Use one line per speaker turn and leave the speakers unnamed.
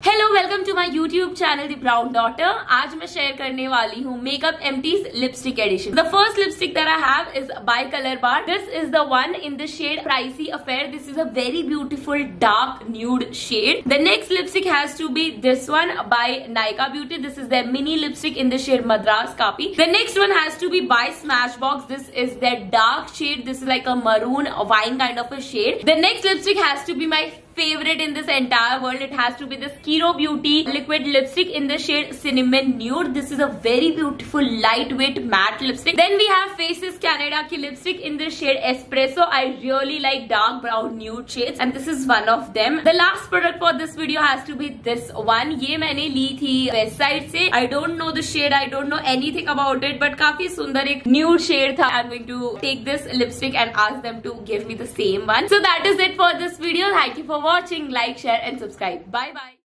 Hello welcome to my YouTube channel the brown daughter आज मैं share करने वाली हूँ makeup empties lipstick edition the first lipstick that I have is by colour bar this is the one in the shade pricey affair this is a very beautiful dark nude shade the next lipstick has to be this one bye Nykaa beauty this is the mini lipstick in the shade Madras copy the next one has to be by smash box this is the dark shade this is like a maroon wine kind of a shade the next lipstick has to be my favorite in this entire world. It has to be this Kiro Beauty liquid lipstick in the shade Cinnamon Nude. This is a very beautiful lightweight matte lipstick. Then we have Faces Canada ki lipstick in the shade Espresso. I really like dark brown nude shades and this is one of them. The last product for this video has to be this one. ये मैंने ली थी website से. I don't know the shade. I don't know anything about it. But काफी सुंदर एक nude shade था. I'm going to take this lipstick and ask them to give me the same one. So that is it for this video. Thank you for watching, like, share and subscribe. Bye bye.